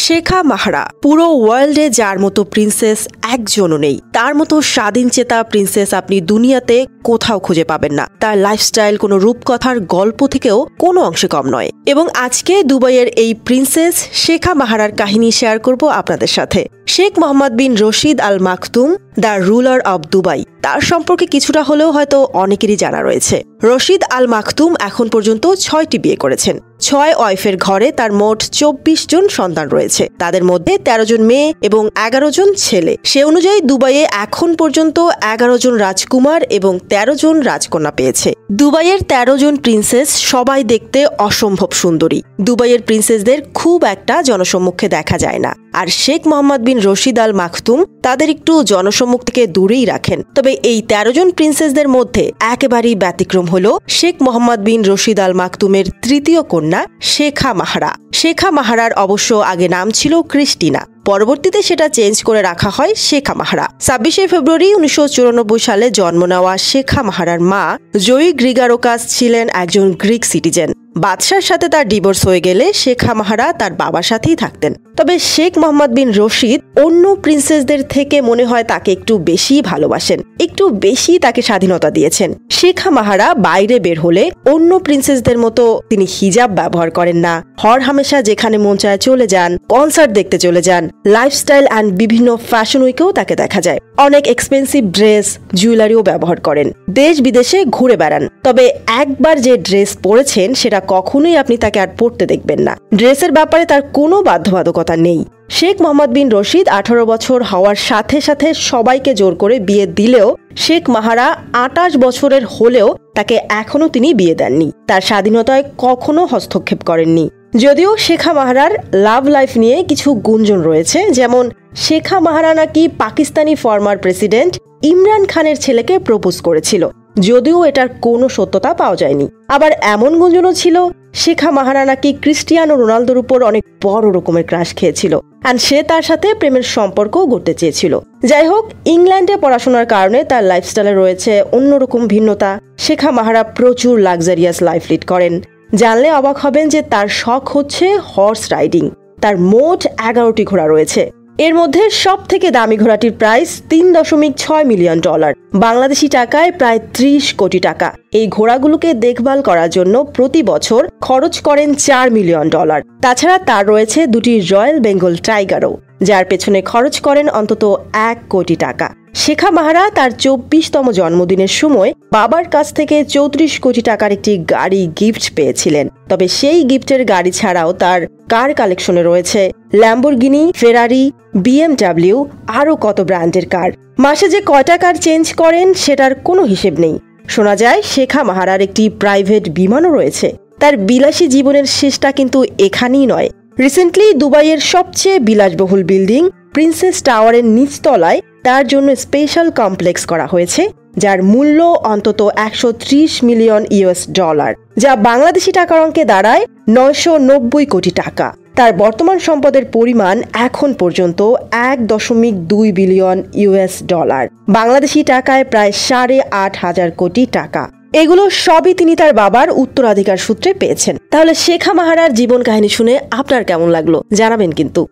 শেখা মাহারা। পুরো ওয়ার্ল্ডে যার মতো প্রিন্সেস একজনও নেই। তার মতো স্বাধীন চেতা প্রিন্সেস আপনি দুনিয়াতে কোথাও খুঁজে পাবেন না। তার লাইফস্টাইল কোনো রূপকথার গল্প থেকেও কোনো অংশে কম নয়। এবং আজকে দুবাইয়ের এই প্রিন্সেস শেখা মাহারার কাহিনী শেয়ার করব আপনাদের সাথে। Sheikh Mohammed bin Rashid Al Maktoum, the ruler of Dubai. তার সম্পর্কে কিছুটা হলেও হয়তো অনেকেরই জানা রয়েছে। রশিদ আল মাকতুম এখন পর্যন্ত ছয়টি বিয়ে করেছেন। ছয় ওয়াইফের ঘরে তার মোট চব্বিশ জন সন্তান রয়েছে। তাদের মধ্যে ১৩ জন মেয়ে এবং এগারো জন ছেলে। সে অনুযায়ী দুবাইয়ে এখন পর্যন্ত এগারো জন রাজকুমার এবং ১৩ জন রাজকন্যা পেয়েছে। দুবাইয়ের ১৩ জন প্রিন্সেস সবাই দেখতে অসম্ভব সুন্দরী। দুবাইয়ের প্রিন্সেসদের খুব একটা জনসম্মুখে দেখা যায় না। আর শেখ মোহাম্মদ বিন রশিদ আল মাখতুম তাদের একটু জনসম্মুখ থেকে দূরেই রাখেন। তবে এই ১৩ জন প্রিন্সেসদের মধ্যে একেবারেই ব্যতিক্রম হল শেখ মোহাম্মদ বিন রশিদ আল মাখতুমের তৃতীয় কন্যা শেখা মাহারা। শেখা মাহারার অবশ্য আগে নাম ছিল ক্রিস্টিনা। পরবর্তীতে সেটা চেঞ্জ করে রাখা হয় শেখা মাহারা। ছাব্বিশে ফেব্রুয়ারি উনিশশো চুরানব্বই সালে জন্ম নেওয়া শেখা মাহারার মা জয়ী গ্রিগারোকাস ছিলেন একজন গ্রিক সিটিজেন। বাদশার সাথে তার ডিভোর্স হয়ে গেলে শেখা মাহারা তার বাবার সাথেই থাকতেন। তবে শেখ মোহাম্মদ বিন রশিদ অন্য প্রিন্সেসদের থেকে মনে হয় তাকে একটু বেশি ভালোবাসেন, একটু বেশি তাকে স্বাধীনতা দিয়েছেন। শেখা মাহারা বাইরে বের হলে অন্য প্রিন্সেসদের মতো তিনি হিজাব ব্যবহার করেন না। হর হামেশা যেখানে মন চায় চলে যান কনসার্ট দেখতে চলে যান লাইফস্টাইল অ্যান্ড বিভিন্ন ফ্যাশন উইকেও তাকে দেখা যায়। অনেক এক্সপেন্সিভ ড্রেস জুয়েলারিও ব্যবহার করেন। দেশ বিদেশে ঘুরে বেড়ান। তবে একবার যে ড্রেস পরেছেন, সেটা কখনোই আপনি তাকে আর পড়তে দেখবেন না। ড্রেসের ব্যাপারে তার কোনো বাধ্যবাধকতা নেই। শেখ মোহাম্মদ বিন রশিদ আঠারো বছর হওয়ার সাথে সাথে সবাইকে জোর করে বিয়ে দিলেও, শেখ মাহারা আটাশ বছরের হলেও তাকে এখনও তিনি বিয়ে দেননি। তার স্বাধীনতায় কখনো হস্তক্ষেপ করেননি। যদিও শেখা মাহারার লাভ লাইফ নিয়ে কিছু গুঞ্জন রয়েছে, যেমন শেখা মাহারা নাকি পাকিস্তানি ফর্মার প্রেসিডেন্ট ইমরান খানের ছেলেকে প্রপোজ করেছিল, যদিও এটার কোনো সত্যতা পাওয়া যায়নি। আবার এমন গুঞ্জনও ছিল, শেখা মাহারা নাকি ক্রিস্টিয়ানো রোনালদোর উপর অনেক বড় রকমের ক্রাশ খেয়েছিল অ্যান্ড সে তার সাথে প্রেমের সম্পর্কও গড়তে চেয়েছিল। যাই হোক, ইংল্যান্ডে পড়াশোনার কারণে তার লাইফস্টাইলে রয়েছে অন্যরকম ভিন্নতা। শেখা মাহারা প্রচুর লাক্সারিয়াস লাইফ লিড করেন। জানলে অবাক হবেন যে তার শখ হচ্ছে হর্স রাইডিং তার মোট এগারোটি ঘোড়া রয়েছে। এর মধ্যে সব থেকে দামি ঘোড়াটির প্রাইস তিন দশমিক ছয় মিলিয়ন ডলার বাংলাদেশি টাকায় প্রায় ত্রিশ কোটি টাকা। এই ঘোড়াগুলোকে দেখভাল করার জন্য প্রতি বছর খরচ করেন চার মিলিয়ন ডলার তাছাড়া তার রয়েছে দুটি রয়্যাল বেঙ্গল টাইগারও, যার পেছনে খরচ করেন অন্তত এক কোটি টাকা। শেখা মাহারা তার চব্বিশতম জন্মদিনের সময় বাবার কাছ থেকে চৌত্রিশ কোটি টাকার একটি গাড়ি গিফট পেয়েছিলেন। তবে সেই গিফটের গাড়ি ছাড়াও তার কার কালেকশনে রয়েছে? ল্যাম্বরগিনি ফেরারি বিএমডাব্লিউ আরও কত ব্র্যান্ডের কার? মাসে যে কয়টা কার চেঞ্জ করেন সেটার কোনো হিসেব নেই। শোনা যায়, শেখা মাহারার একটি প্রাইভেট বিমানও রয়েছে। তার বিলাসী জীবনের শেষটা কিন্তু এখানেই নয়। রিসেন্টলি দুবাইয়ের সবচেয়ে বিলাসবহুল বিল্ডিং প্রিন্সেস টাওয়ারের নিচতলায় তার জন্য স্পেশাল কমপ্লেক্স করা হয়েছে, যার মূল্য অন্তত একশো ত্রিশ মিলিয়ন ইউএস ডলার, যা বাংলাদেশি টাকার অঙ্কে দাঁড়ায় নয়শো নব্বই কোটি টাকা। তার বর্তমান সম্পদের পরিমাণ এখন পর্যন্ত এক দশমিক দুই বিলিয়ন ইউএস ডলার। বাংলাদেশি টাকায় প্রায় সাড়ে আট হাজার কোটি টাকা। এগুলো সবই তিনি তার বাবার উত্তরাধিকার সূত্রে পেয়েছেন। তাহলে শেখা মাহারার জীবন কাহিনী শুনে আপনার কেমন লাগল? জানাবেন কিন্তু।